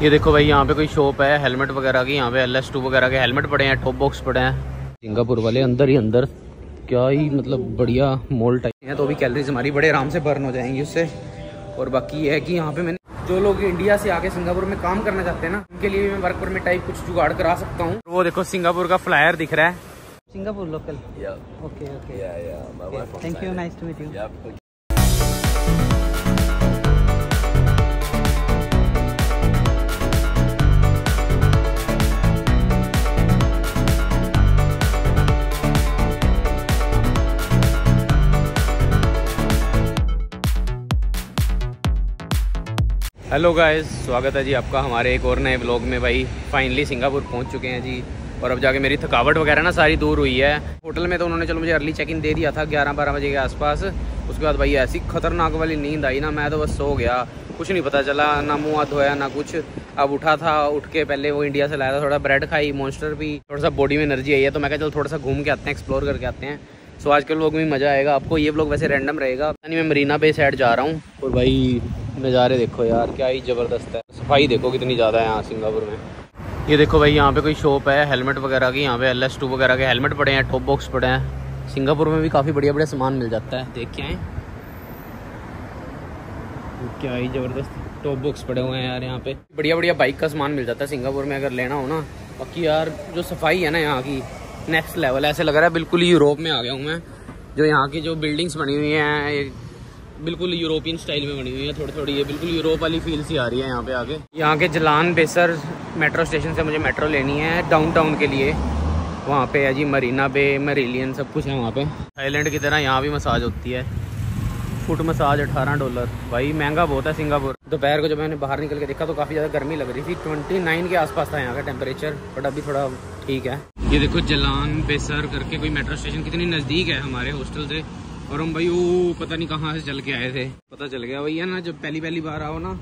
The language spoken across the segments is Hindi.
ये देखो भाई यहाँ पे कोई शॉप है हेलमेट वगैरह की यहाँ पे एल एस टू वगैरह के हेलमेट पड़े हैं टॉप बॉक्स पड़े हैं। सिंगापुर वाले अंदर ही अंदर क्या ही मतलब बढ़िया मॉल टाइप है। तो अभी कैलरीज हमारी बड़े आराम से बर्न हो जाएँगी उससे। और बाकी ये है कि यहाँ पे मैंने जो लोग इंडिया से आके सिंगापुर में काम करना चाहते हैं ना उनके लिए मैं वर्क परमिट टाइप कुछ जुगाड़ करा सकता हूँ। वो देखो सिंगापुर का फ्लायर दिख रहा है। Singapore local Yeah, Okay, okay. yeah, yeah. My Okay, wife hello guys स्वागत है जी आपका हमारे एक और नए ब्लॉग में भाई। फाइनली सिंगापुर पहुँच चुके हैं जी। और अब जाके मेरी थकावट वगैरह ना सारी दूर हुई है। होटल में तो उन्होंने चलो मुझे अर्ली चेक इन दे दिया था ग्यारह बारह बजे के आसपास। उसके बाद भाई ऐसी खतरनाक वाली नींद आई ना, मैं तो बस सो गया। कुछ नहीं पता चला, ना मुँह हाथ धोया, ना कुछ। अब उठा था, उठ के पहले वो इंडिया से लाया था थोड़ा ब्रेड खाई मॉन्स्टर भी थोड़ा सा बॉडी में एनर्जी आई है तो मैं कहा चलो थोड़ा सा घूम के आते हैं एक्सप्लोर करके आते हैं। सो आज के लोग में मज़ा आएगा। आपको ये ब्लॉग वैसे रैंडम रहेगा। नहीं मैं मरीना पे साइड जा रहा हूँ। और भाई नज़ारे देखो यार, क्या ही ज़बरदस्त है। सफ़ाई देखो कितनी ज़्यादा है यहाँ सिंगापुर में। ये देखो भाई, यहाँ पे कोई शॉप है हेलमेट वगैरह की, यहाँ पे एल एस टू वगैरह के हेलमेट पड़े हैं टॉप बॉक्स पड़े हैं। सिंगापुर में भी काफ़ी बढ़िया बढ़िया सामान मिल जाता है, देख के आए। क्या ही ज़बरदस्त टॉप बॉक्स पड़े हुए हैं यार यहाँ पे। बढ़िया बढ़िया बाइक का सामान मिल जाता है सिंगापुर में, अगर लेना हो ना। बाकी यार, जो सफ़ाई है ना यहाँ की नेक्स्ट लेवल ऐसे लग रहा है बिल्कुल यूरोप में आ गया हूँ मैं, जो यहाँ की जो बिल्डिंग्स बनी हुई हैं बिल्कुल यूरोपियन स्टाइल में बनी हुई है थोड़ी थोड़ी ये बिल्कुल यूरोप वाली फील सी आ रही है यहाँ पे आके यहाँ के जलान बेसर मेट्रो स्टेशन से मुझे मेट्रो लेनी है डाउनटाउन के लिए। वहाँ पे है जी मरीना बे मरीलियन सब कुछ है वहाँ पे। थाईलैंड की तरह यहाँ भी मसाज होती है। फुट मसाज अठारह डॉलर भाई महँगा बहुत है सिंगापुर। दोपहर को जब मैंने बाहर निकल के देखा तो काफ़ी ज़्यादा गर्मी लग रही थी। ट्वेंटी नाइन के आसपास था यहाँ का टेम्परेचर बट अभी थोड़ा ठीक है। ये देखो जलान बेसर करके कोई मेट्रो स्टेशन कितनी नज़दीक है हमारे हॉस्टल से। और हम भाई वो पता नहीं कहाँ से चल के आए थे। पता चल गया भैया ना, जब पहली पहली बार आओ ना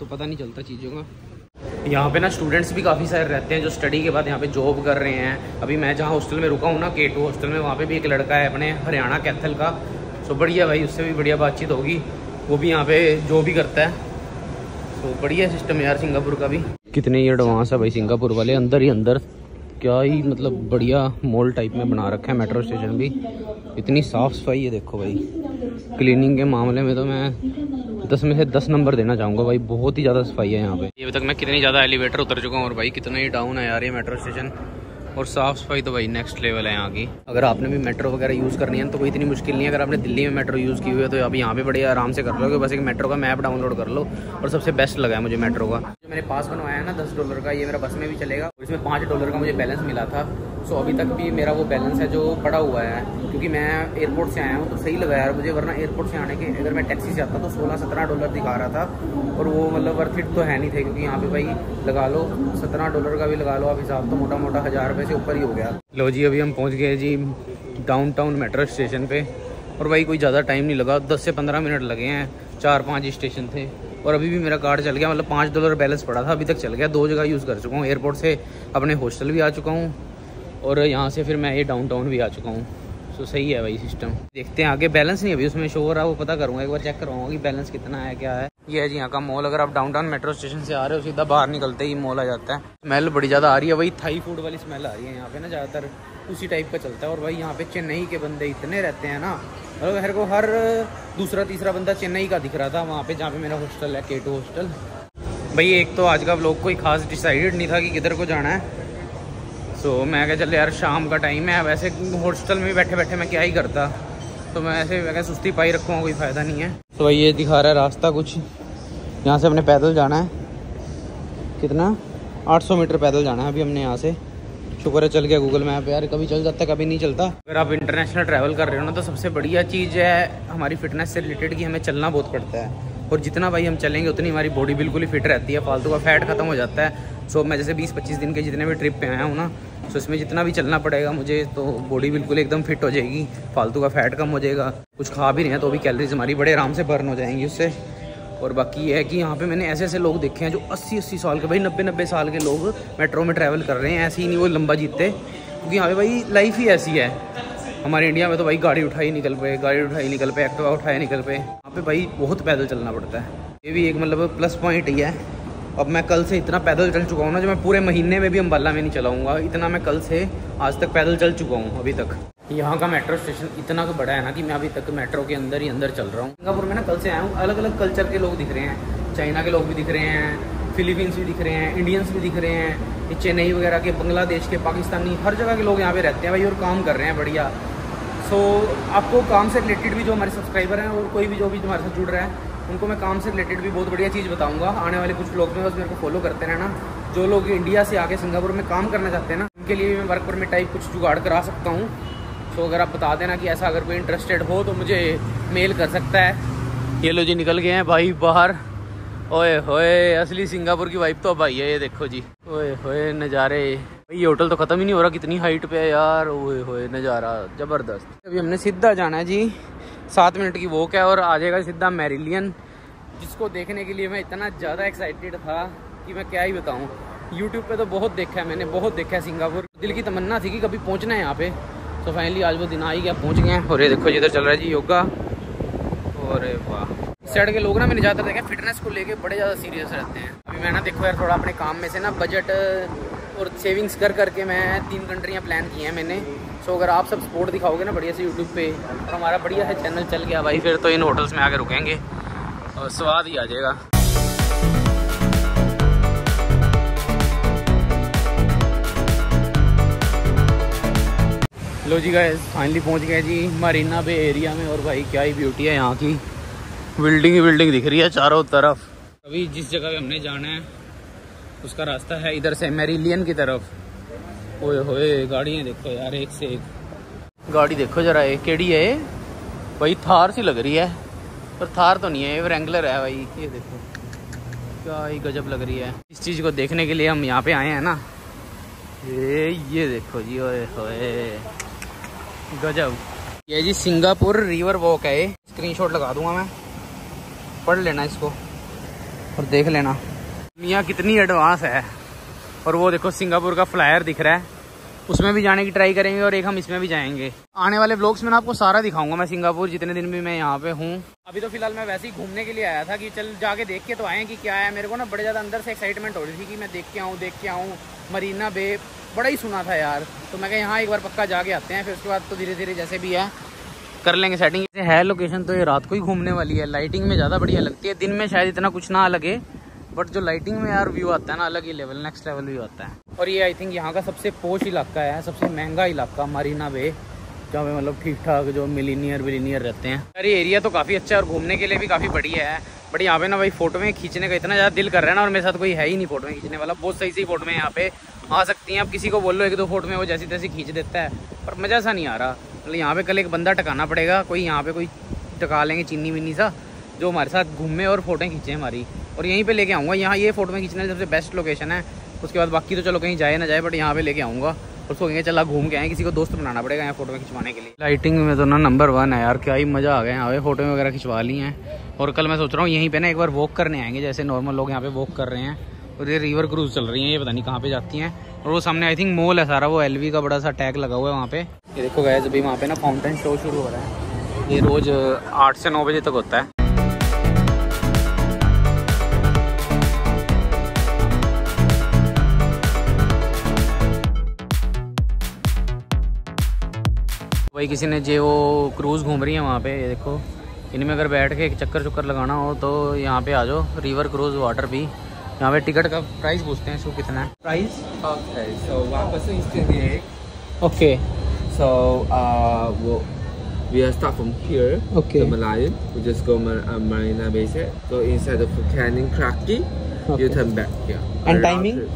तो पता नहीं चलता चीज़ों का। यहाँ पे ना स्टूडेंट्स भी काफ़ी सारे रहते हैं जो स्टडी के बाद यहाँ पे जॉब कर रहे हैं। अभी मैं जहाँ हॉस्टल में रुका हूँ ना के टू हॉस्टल में, वहाँ पे भी एक लड़का है अपने, हरियाणा कैथल का। सो बढ़िया भाई, उससे भी बढ़िया बातचीत होगी। वो भी यहाँ पे जो भी करता है। सो बढ़िया सिस्टम यार सिंगापुर का भी। कितने ही एडवांस है भाई सिंगापुर वाले, अंदर ही अंदर। क्या ही मतलब बढ़िया मॉल टाइप में बना रखा है, मेट्रो स्टेशन भी। इतनी साफ़ सफ़ाई है, देखो भाई। क्लीनिंग के मामले में तो मैं दस में से दस नंबर देना चाहूँगा भाई, बहुत ही ज़्यादा सफ़ाई है यहाँ पे। अभी तक मैं कितनी ज़्यादा एलिवेटर उतर चुका हूँ और भाई कितना ही डाउन है यार ये मेट्रो स्टेशन। और साफ़ सफ़ाई तो भाई नेक्स्ट लेवल है यहाँ की। अगर आपने भी मेट्रो वगैरह यूज़ करनी है तो कोई इतनी मुश्किल नहीं है। अगर आपने दिल्ली में मेट्रो यूज़ की हुई है तो आप यहाँ पे बड़े आराम से कर लो बस एक मेट्रो का मैप डाउनलोड कर लो और सबसे बेस्ट लगा है मुझे मेट्रो का। जो मैंने पास बनवाया ना, दस डॉलर का, ये मेरा बस में भी चलेगा। और इसमें पाँच डॉलर का मुझे बैलेंस मिला था। सो अभी तक भी मेरा वो बैलेंस है जो पड़ा हुआ है। क्योंकि मैं एयरपोर्ट से आया हूँ तो सही लगा यार मुझे। वरना एयरपोर्ट से आने के, अगर मैं टैक्सी से आता तो सोलह सत्रह डॉलर दिखा रहा था। और वो मतलब वर्थ इट तो है नहीं थे, क्योंकि यहाँ पे भाई लगा लो, सत्रह डॉलर का भी लगा लो आप हिसाब। तो मोटा मोटा हज़ार रुपये से ऊपर ही हो गया। लो जी, अभी हम पहुँच गए जी डाउन टाउन मेट्रो स्टेशन पे। और भाई कोई ज़्यादा टाइम नहीं लगा। दस से पंद्रह मिनट लगे हैं। चार पाँच स्टेशन थे। और अभी भी मेरा कार्ड चल गया। मतलब पाँच डॉलर बैलेंस पड़ा था। अभी तक चल गया। दो जगह यूज़ कर चुका हूँ। एयरपोर्ट से अपने हॉस्टल भी आ चुका हूँ। और यहाँ से फिर मैं ये डाउन टाउन भी आ चुका हूँ। तो सही है भाई सिस्टम देखते हैं आगे। बैलेंस नहीं अभी उसमें शो हो रहा। है वो पता करूँगा। एक बार चेक करवाऊँगा कि बैलेंस कितना है, क्या है। ये है जी यहाँ का मॉल अगर आप डाउन टाउन मेट्रो स्टेशन से आ रहे हो सीधा बाहर निकलते ही मॉल आ जाता है। स्मेल बड़ी ज़्यादा आ रही है वही थाई फ़ूड वाली स्मेल आ रही है यहाँ पे ना ज़्यादातर उसी टाइप का चलता है। और भाई यहाँ पे चेन्नई के बंदे इतने रहते हैं ना मतलब हर को हर दूसरा तीसरा बंदा चेन्नई का दिख रहा था वहाँ पे जहाँ पे मेरा हॉस्टल है के हॉस्टल भाई एक तो आज का ब्लॉग कोई खास डिसाइडेड नहीं था कि किधर को जाना है। सो so, मैं क्या चल यार शाम का टाइम है वैसे हॉस्टल में बैठे बैठे मैं क्या ही करता? तो मैं ऐसे मैं सुस्ती पाई रखूँगा कोई फ़ायदा नहीं है। तो भाई ये दिखा रहा है रास्ता कुछ। यहाँ से हमने पैदल जाना है। कितना? 800 मीटर पैदल जाना है अभी हमने यहाँ से। शुक्र है चल गया गूगल मैप यार, कभी चल जाता है कभी नहीं चलता। अगर आप इंटरनेशनल ट्रैवल कर रहे हो ना तो सबसे बढ़िया चीज़ है हमारी फिटनेस से रिलेटेड कि हमें चलना बहुत पड़ता है। और जितना भाई हम चलेंगे, उतनी हमारी बॉडी बिल्कुल ही फिट रहती है, फालतू का फैट खत्म हो जाता है। सो मैं जैसे 20-25 दिन के जितने भी ट्रिप पे आया हूँ ना सो इसमें जितना भी चलना पड़ेगा मुझे तो बॉडी बिल्कुल एकदम फिट हो जाएगी, फालतू का फैट कम हो जाएगा। कुछ खा भी नहीं है तो भी कैलरीज हमारी बड़े आराम से बर्न हो जाएँगी उससे। और बाकी ये है कि यहाँ पे मैंने ऐसे ऐसे लोग देखे हैं जो 80-80 साल के, भाई 90-90 साल के लोग मेट्रो में ट्रैवल कर रहे हैं। ऐसे ही नहीं वो लंबा जीतते। क्योंकि यहाँ पे भाई लाइफ ही ऐसी है। हमारे इंडिया में तो भाई गाड़ी उठाई निकल पे, गाड़ी उठाई निकल पे एक्टिवा उठाए निकल पे। यहाँ पे भाई बहुत पैदल चलना पड़ता है। ये भी एक मतलब प्लस पॉइंट ही है। अब मैं कल से इतना पैदल चल चुका हूँ ना, जो मैं पूरे महीने में भी अम्बाला में नहीं चलाऊँगा। इतना मैं कल से आज तक पैदल चल चुका हूँ, अभी तक। यहाँ का मेट्रो स्टेशन इतना तो बड़ा है ना कि मैं अभी तक मेट्रो के अंदर ही अंदर चल रहा हूँ। सिंगापुर में ना कल से आया हूँ। अलग अलग कल्चर के लोग दिख रहे हैं। चाइना के लोग भी दिख रहे हैं फिलीपींस भी दिख रहे हैं इंडियंस भी दिख रहे हैं चेन्नई वगैरह के बांग्लादेश के पाकिस्तानी हर जगह के लोग यहाँ पे रहते हैं भाई और काम कर रहे हैं बढ़िया। सो so, आपको काम से रिलेटेड भी जो हमारे सब्सक्राइबर हैं और कोई भी जो भी हमारे साथ जुड़ रहा है उनको मैं काम से रिलेटेड भी बहुत बढ़िया चीज़ बताऊँगा। आने वाले कुछ लोग में बस मेरे को फॉलो करते रहना। जो लोग इंडिया से आके सिंगापुर में काम करना चाहते हैं ना उनके लिए मैं वर्क परमिट टाइप कुछ जुगाड़ करा सकता हूँ। तो अगर आप बता देना कि ऐसा अगर कोई इंटरेस्टेड हो तो मुझे मेल कर सकता है। ये लो जी, निकल गए हैं भाई बाहर। ओए होए, असली सिंगापुर की वाइफ तो भाई है, ये देखो जी। ओए होए, नज़ारे। भाई, ये होटल तो ख़त्म ही नहीं हो रहा, कितनी हाइट पे है यार। ओए होए, नज़ारा, ज़बरदस्त। अभी हमने सीधा जाना है जी, सात मिनट की वॉक है और आ जाएगा सीधा मेरिलियन, जिसको देखने के लिए मैं इतना ज़्यादा एक्साइटेड था कि मैं क्या ही बताऊँ। यूट्यूब पे तो बहुत देखा है मैंने, बहुत देखा है सिंगापुर। दिल की तमन्ना थी कि कभी पहुँचना है यहाँ पे। तो फाइनली आज वो दिन आ ही गया, पहुँच गए और ये देखो जिधर चल रहा है जी योगा। और वाह। इस साइड के लोग ना मैंने ज़्यादातर देखा फिटनेस को लेके बड़े ज़्यादा सीरियस रहते हैं। अभी मैं ना देखो यार, थोड़ा अपने काम में से ना बजट और सेविंग्स कर करके मैं तीन कंट्रियाँ प्लान की हैं मैंने। सो अगर आप सब सपोर्ट दिखाओगे ना बढ़िया से यूट्यूब पे, और हमारा बढ़िया है चैनल चल गया भाई, फिर तो इन होटल्स में आके रुकेंगे। और स्वाद ही आ जाएगा। लो जी गए फाइनली पहुँच गए जी। मरीना बे एरिया में, और भाई क्या ही ब्यूटी है यहाँ की। बिल्डिंग ही बिल्डिंग दिख रही है चारों तरफ़। अभी जिस जगह पे हमने जाना है, उसका रास्ता है इधर से मेरिलियन की तरफ़। ओए होए, गाड़ियाँ देखो यार, एक से एक। गाड़ी देखो जरा, ये केड़ी है भाई थार सी लग रही है, पर थार तो नहीं है रेंगलर है भाई, ये देखो। क्या ही गजब लग रही है। इस चीज़ को देखने के लिए हम यहाँ पे आए हैं ना। ये ये देखो जी, ओए होए। गजब ये जी सिंगापुर रिवर वॉक है, स्क्रीनशॉट लगा दूँगा मैं। पढ़ लेना इसको और देख लेना। दुनिया कितनी एडवांस है। और वो देखो, सिंगापुर का फ्लायर दिख रहा है। उसमें भी जाने की ट्राई करेंगे और एक हम इसमें भी जाएँगे। आने वाले ब्लॉग्स में ना आपको सारा दिखाऊँगा मैं सिंगापुर, जितने दिन भी मैं यहाँ पे हूँ। अभी तो फ़िलहाल मैं वैसे ही घूमने के लिए आया था कि चल जाके देख के तो आए कि क्या है। मेरे को ना बड़े ज़्यादा अंदर से एक्साइटमेंट हो रही थी कि मैं देख के आऊँ, देख के आऊँ। मरीना बे बड़ा ही सुना था यार। तो मैं कहा, यहाँ एक बार पक्का जाके आते हैं, फिर उसके बाद तो धीरे धीरे जैसे भी है, कर लेंगे सेटिंग है लोकेशन तो ये रात को ही घूमने वाली है। लाइटिंग में ज़्यादा बढ़िया लगती है। दिन में शायद इतना कुछ ना लगे बट जो लाइटिंग में यार व्यू आता है ना, अलग ही लेवल नेक्स्ट लेवल व्यू आता है। और ये आई थिंक यहाँ का सबसे पोश इलाका है, सबसे महँगा इलाका मरीना बे जहाँ पे मतलब ठीक ठाक जो मिलीनियर विलीनियर रहते हैं। यार ये एरिया तो काफ़ी अच्छा है और घूमने के लिए भी काफ़ी बढ़िया है बट यहाँ पे ना भाई फ़ोटो में खींचने का इतना ज़्यादा दिल कर रहा है ना, और मेरे साथ कोई है ही नहीं फ़ोटो में खींचने वाला। बहुत सही सही फ़ोटो में यहाँ पे आ सकती हैं। आप किसी को बोल एक दो फ़ोटो में वो जैसी तैसी खींच देता है। पर मज़ा सा नहीं आ रहा। मतलब यहाँ पे कल एक बंदा टकाना पड़ेगा, कोई यहाँ पे कोई टका लेंगे चीनी विन्नी सा, जो हमारे साथ घूमे और फोटोएँ खींचे हमारी। और यहीं पर लेके आऊँगा। यहाँ ये फ़ोटो में खींचने सबसे बेस्ट लोकेशन है। उसके बाद बाकी तो चलो कहीं जाए ना जाए बट यहाँ पे लेके आऊँगा। और कहेंगे चला घूम के आए। किसी को दोस्त बनाना पड़ेगा यहाँ फ़ोटो में खिंचवाने के लिए। लाइटिंग में तो ना नंबर वन है यार, क्या ही मज़ा आ गया यहाँ पे। फ़ोटो वगैरह खिंचवा ली हैं। और कल मैं सोच रहा हूँ, यहीं पे ना एक बार वॉक करने आएँगे, जैसे नॉर्मल लोग यहाँ पे वॉक कर रहे हैं। और ये रिवर क्रूज चल रही है, ये पता नहीं कहाँ पे जाती हैं। और वो सामने आई थिंक मॉल है सारा, वो एलवी का बड़ा सा टैग लगा हुआ है वहाँ पे। ये देखो गए अभी वहाँ पे ना फाउंटेन शो शुरू हो रहा है। ये रोज़ आठ से नौ बजे तक होता है। भाई किसी ने जो वो क्रूज़ घूम रही है वहाँ पे, ये देखो। इनमें अगर बैठ के एक चक्कर चक्कर लगाना हो तो यहाँ पे आ जाओ, रिवर क्रूज वाटर भी। यहाँ पे टिकट का प्राइस पूछते हैं इसको कितना है price one person is 28. Okay So uh, we'll, we'll start from here. Okay. The Malayan. We just go Mar- uh, Marina Bay. Go inside the Canning Cracky. Okay. You turn back here. And timing? three.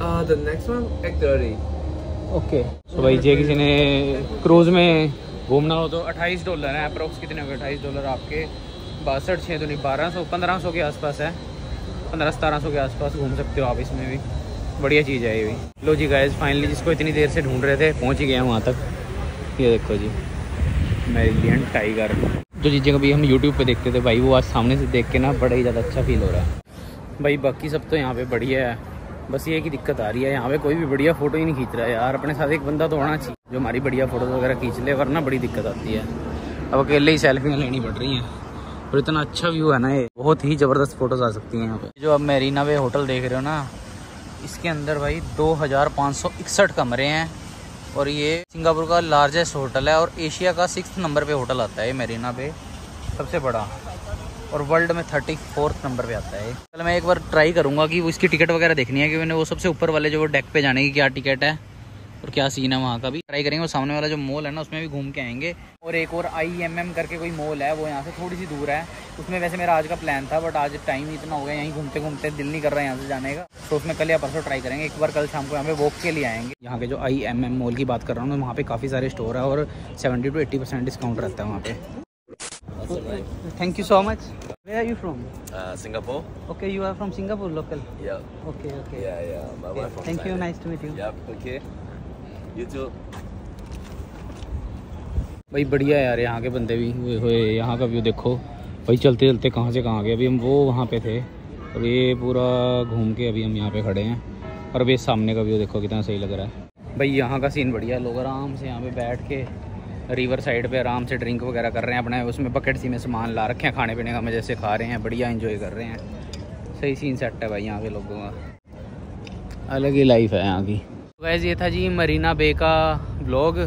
Uh, the next one 8:30. Okay तो भाई जे किसी ने क्रूज़ में घूमना हो तो 28 डॉलर है अप्रोक्स कितने हो गए अट्ठाईस डॉलर आपके बासठ छः तो नहीं बारह सौ पंद्रह सौ के आसपास है पंद्रह सतारह सौ के आसपास घूम सकते हो आप, इसमें भी। बढ़िया चीज़ है ये भी। लो जी गाइस फाइनली जिसको इतनी देर से ढूंढ रहे थे, पहुँच ही गया वहाँ तक। ये देखो जी मेरिलियन टाइगर जो चीज़ें कभी हम यूट्यूब पे देखते थे, भाई, वो आज सामने से देख के ना बड़ा ही ज़्यादा अच्छा फील हो रहा है। भाई, बाकी सब तो यहाँ पे बढ़िया है। बस ये की दिक्कत आ रही है, यहाँ पे कोई भी बढ़िया फ़ोटो ही नहीं खींच रहा है यार। अपने साथ एक बंदा तो होना चाहिए, जो हमारी बढ़िया फ़ोटो वगैरह खींच ले, वरना बड़ी दिक्कत आती है। अब अकेले ही सेल्फियाँ लेनी पड़ रही हैं। और इतना अच्छा व्यू है ना ये। बहुत ही ज़बरदस्त फ़ोटोज़ आ सकती हैं यहाँ पे। जो आप मेरीना वे होटल देख रहे हो ना, इसके अंदर भाई दो हज़ार पाँच सौ इकसठ कमरे हैं और ये सिंगापुर का लार्जेस्ट होटल है और एशिया का सिक्स नंबर पे होटल आता है मेरीना पे सबसे बड़ा। और वर्ल्ड में थर्टी फोर्थ नंबर पे आता है चलो, मैं एक बार ट्राई करूँगा कि उसकी टिकट वगैरह देखनी है कि मैंने वो सबसे ऊपर वाले जो डेक पे जाने की क्या टिकट है। और क्या सीन है वहाँ का भी ट्राई करेंगे वो सामने वाला जो मॉल है ना उसमें भी घूम के आएँगे और एक और आई एम एम करके कोई मॉल है वो यहाँ से थोड़ी सी दूर है उसमें वैसे मेरा आज का प्लान था बट आज टाइम इतना हो गया यहीं घूमते घूमते दिल नहीं कर रहा है यहाँ से जाने का तो उसमें कल या परसों ट्राई करेंगे एक बार कल शाम को यहाँ पे वॉक के लिए आएँगे यहाँ के जो आई एम एम मॉल की बात कर रहा हूँ वहाँ पे काफ़ी सारे स्टोर है और seventy two eighty percent discount रहता है वहाँ पे Thank you so much. Where are you from? Uh, Singapore? Okay, you are from Singapore, local. Yeah. Okay, okay. Yeah, yeah. My wife from Thank Thailand. you. Nice to meet you. Yep, okay. You too. भाई बढ़िया यार, यहाँ के बंदे भी हुए हुए, यहाँ का व्यू देखो। भाई चलते चलते कहाँ से कहाँ गए, अभी हम वो वहाँ पे थे। और ये पूरा घूम के अभी हम यहाँ पे खड़े हैं। और अभी सामने का व्यू देखो, कितना सही लग रहा है। भाई यहाँ का सीन बढ़िया लोग आराम से यहाँ पे बैठ के रिवर साइड पे आराम से ड्रिंक वगैरह कर रहे हैं, अपने उसमें बकेट सी में सामान ला रखे हैं, खाने पीने का मज़े से खा रहे हैं, बढ़िया इंजॉय कर रहे हैं। सही सीन सेट है भाई यहाँ के लोगों का। अलग ही लाइफ है यहाँ की। वैसे ये था जी मरीना बे का ब्लॉग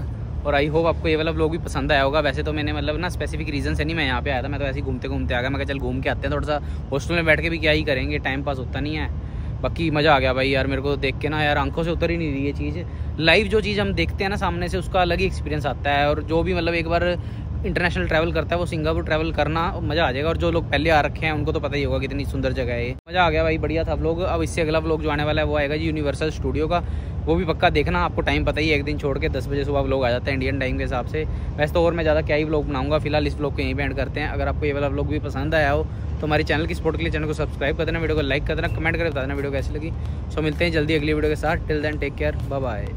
और आई होप आपको ये वाला ब्लॉग भी पसंद आया होगा। वैसे तो मैंने मतलब ना स्पेसिफिक रीज़न से नहीं मैं यहाँ पे आया था, मैं तो ऐसे ही घूमते घूमते आ गया। मैं चल घूम के आते हैं, थोड़ा सा हॉस्टल में बैठ के भी क्या ही करेंगे टाइम पास होता नहीं है। बाकी मज़ा आ गया भाई यार, मेरे को देख के ना यार, आँखों से उतर ही नहीं रही ये चीज़। लाइव जो चीज़ हम देखते हैं ना सामने से, उसका अलग ही एक्सपीरियंस आता है। और जो भी मतलब एक बार इंटरनेशनल ट्रैवल करता है, वो सिंगापुर ट्रैवल करना मज़ा आ जाएगा। और जो लोग पहले आ रखे हैं, उनको तो पता ही होगा कितनी सुंदर जगह है। ये मज़ा आ गया भाई, बढ़िया था लोग अब इससे अगला व्लॉग जो आने वाला है, वो आएगा जी यूनिवर्सल स्टूडियो का। वो भी पक्का देखना, आपको टाइम पता ही है, एक दिन छोड़ के दस बजे सुबह लोग आ जाते हैं इंडियन टाइम के हिसाब से। वैसे तो और मैं ज़्यादा क्या ही व्लॉग बनाऊँगा, फ़िलहाल इस व्लॉग को यहीं पे एंड करते हैं। अगर आपको ये वाला व्लॉग भी पसंद आया हो तो हमारे चैनल की सपोर्ट के लिए चैनल को सब्सक्राइब कर देना वीडियो को लाइक कर देना कमेंट करके बता देना वीडियो कैसी लगी। सो मिलते हैं जल्दी अगली वीडियो के साथ। Till then take care bye